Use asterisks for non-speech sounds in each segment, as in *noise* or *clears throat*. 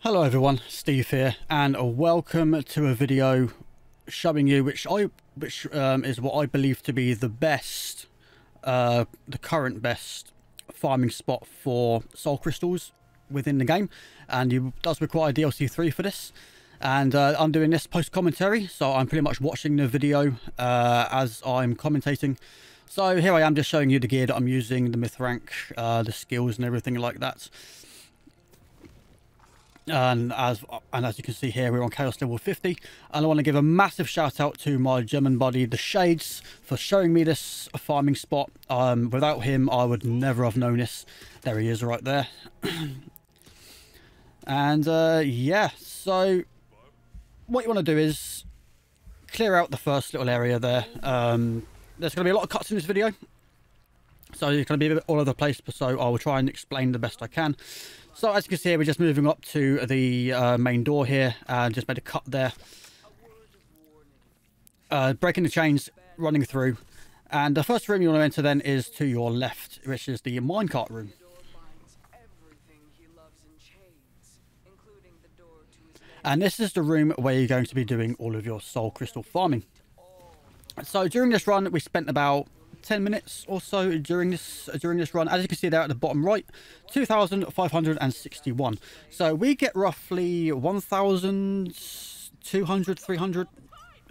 Hello everyone, Steve here, and welcome to a video showing you which I which um, is what I believe to be the best, uh, the current best farming spot for soul crystals within the game, and it does require a DLC 3 for this. And uh, I'm doing this post commentary, so I'm pretty much watching the video uh, as I'm commentating. So here I am just showing you the gear that I'm using, the myth rank, uh, the skills and everything like that. And as and as you can see here, we're on Chaos level 50. And I want to give a massive shout out to my German buddy, The Shadez, for showing me this farming spot. Um, without him, I would never have known this. There he is right there. *clears throat* and uh, yeah, so what you want to do is clear out the first little area there. Um, there's going to be a lot of cuts in this video. So it's going to be a bit all over the place, so I will try and explain the best I can. So as you can see, we're just moving up to the uh, main door here and just made a cut there. Uh, breaking the chains, running through. And the first room you want to enter then is to your left, which is the minecart room. And this is the room where you're going to be doing all of your soul crystal farming. So during this run, we spent about 10 minutes or so during this during this run. As you can see there at the bottom right 2561 so we get roughly 1200 300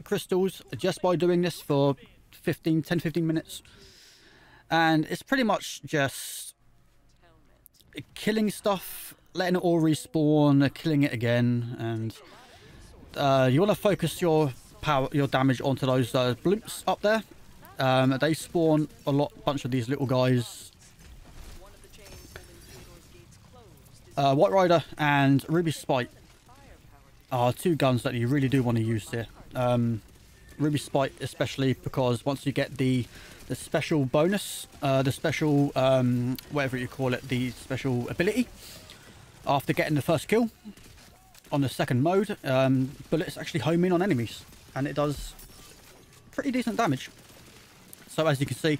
crystals just by doing this for 15 10 15 minutes. And it's pretty much just killing stuff letting it all respawn killing it again. And uh, you want to focus your power your damage onto those uh, blimps up there um, they spawn a lot, bunch of these little guys. Uh, White Rider and Ruby Spite are two guns that you really do want to use here. Um, Ruby Spite especially because once you get the the special bonus, uh, the special, um, whatever you call it, the special ability, after getting the first kill on the second mode, um, bullets actually home in on enemies and it does pretty decent damage. So as you can see,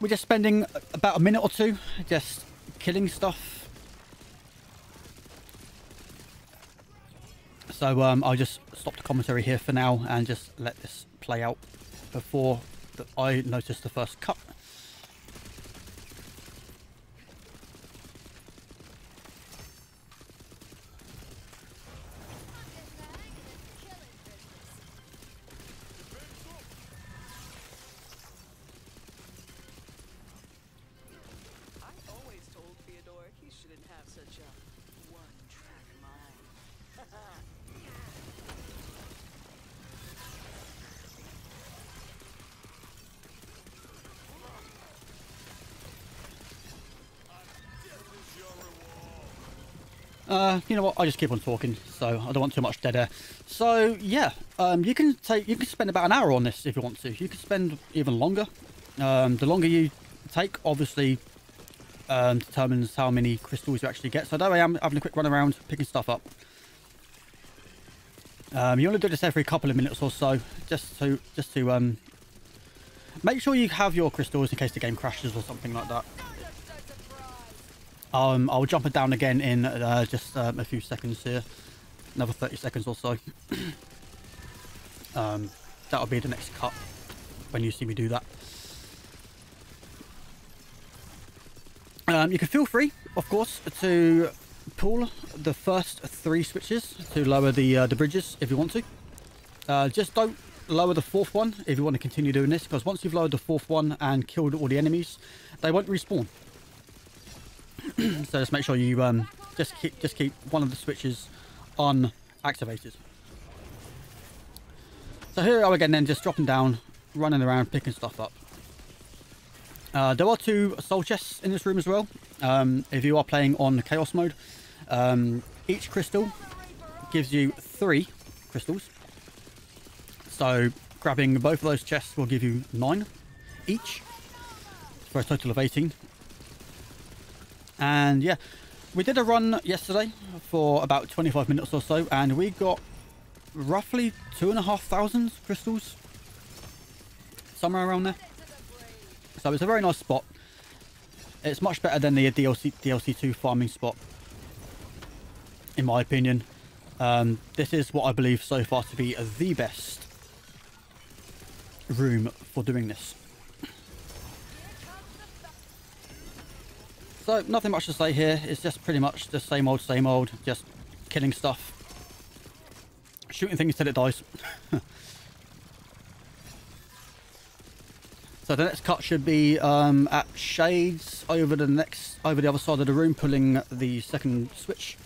we're just spending about a minute or two just killing stuff. So um, I'll just stop the commentary here for now and just let this play out before I notice the first cut. Uh, you know what? I just keep on talking, so I don't want too much dead air. So yeah, um, you can take you can spend about an hour on this if you want to. You can spend even longer. Um, the longer you take, obviously, um, determines how many crystals you actually get. So there I am having a quick run around, picking stuff up. Um, you want to do this every couple of minutes or so, just to just to um, make sure you have your crystals in case the game crashes or something like that. Um, I'll jump it down again in uh, just um, a few seconds here. Another 30 seconds or so. *clears throat* um, that'll be the next cut when you see me do that. Um, you can feel free, of course, to pull the first three switches to lower the uh, the bridges if you want to. Uh, just don't lower the fourth one if you want to continue doing this, because once you've lowered the fourth one and killed all the enemies, they won't respawn. *clears throat* so just make sure you um, just keep just keep one of the switches on activated. So here we are again then, just dropping down, running around, picking stuff up. Uh, there are two soul chests in this room as well. Um, if you are playing on chaos mode, um, each crystal gives you three crystals. So grabbing both of those chests will give you nine each for a total of 18. And yeah, we did a run yesterday for about 25 minutes or so, and we got roughly two and a half thousand crystals, somewhere around there. So it's a very nice spot. It's much better than the DLC DLC2 farming spot. in my opinion. Um, this is what I believe so far to be the best room for doing this. So nothing much to say here. It's just pretty much the same old, same old. Just killing stuff. Shooting things till it dies. *laughs* so the next cut should be um, at Shadez over the next, over the other side of the room, pulling the second switch.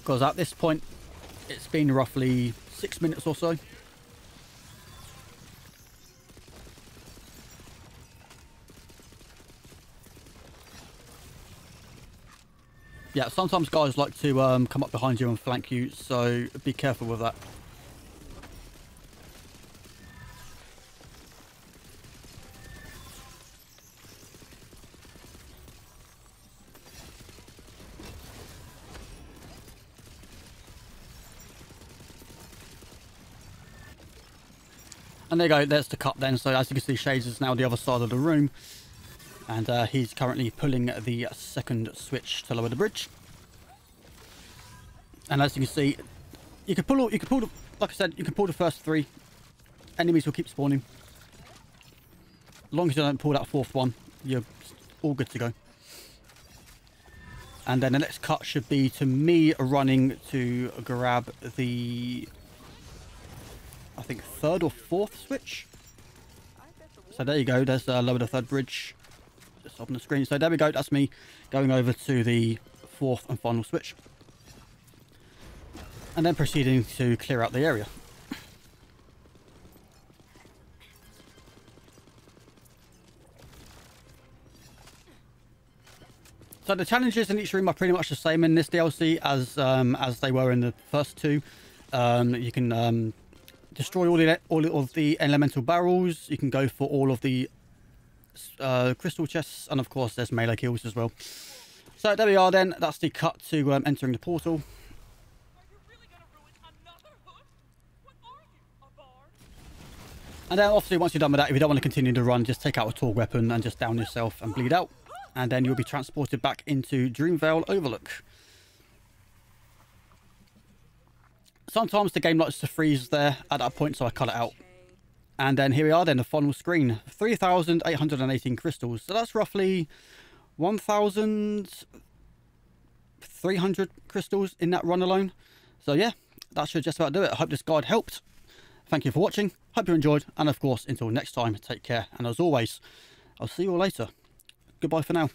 Because at this point, it's been roughly six minutes or so. Yeah, sometimes guys like to um, come up behind you and flank you, so be careful with that. And there you go, there's the cup then. So as you can see, Shadez is now the other side of the room. And uh, he's currently pulling the second switch to lower the bridge. And as you can see, you can pull, you can pull, the, like I said, you can pull the first three. Enemies will keep spawning. As long as you don't pull that fourth one, you're all good to go. And then the next cut should be to me running to grab the I think, third or fourth switch. So there you go. There's uh, lower the third bridge. Just up on the screen. So there we go. That's me going over to the fourth and final switch. And then proceeding to clear out the area. So the challenges in each room are pretty much the same in this DLC as um, as they were in the first two. Um, you can um, destroy all the all of the elemental barrels. You can go for all of the uh, crystal chests, and of course there's melee kills as well. So there we are then. That's the cut to um, entering the portal. And then obviously once you're done with that, if you don't want to continue to run, just take out a tall weapon and just down yourself and bleed out. And then you'll be transported back into Dreamveil Overlook. sometimes the game likes to freeze there at that point, so I cut it out. And then here we are then, the final screen. 3,818 crystals. So that's roughly 1,300 crystals in that run alone. So yeah, that should just about do it. I hope this guide helped. Thank you for watching. Hope you enjoyed. And of course, until next time, take care. And as always, I'll see you all later. Goodbye for now.